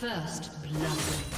First blood.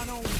I don't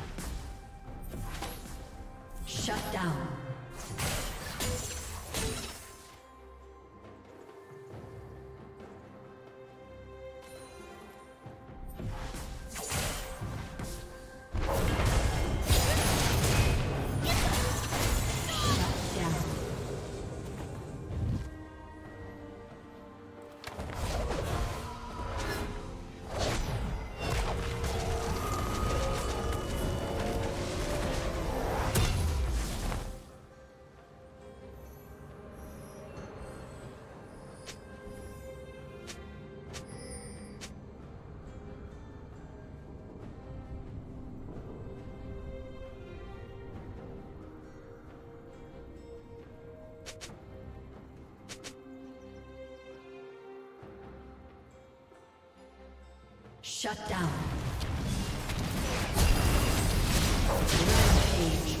Shut down. Rampage.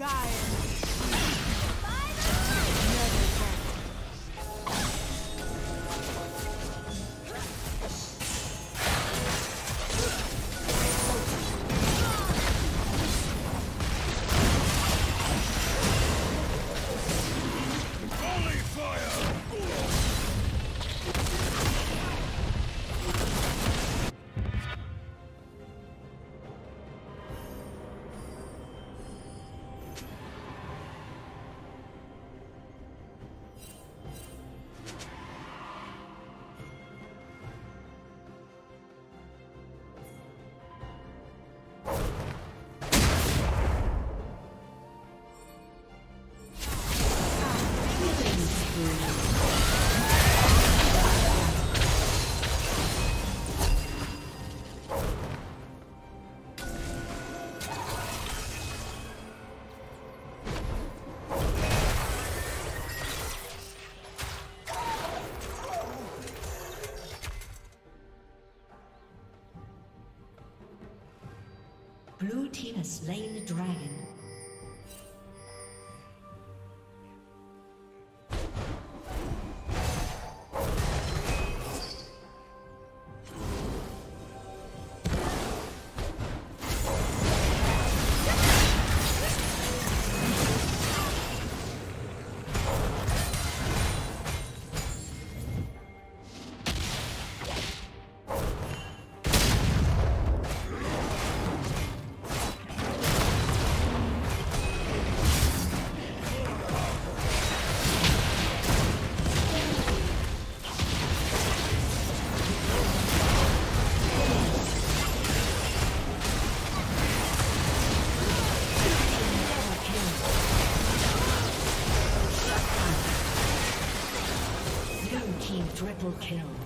Guys. Slain the dragon. Triple kill.